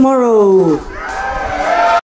tomorrow.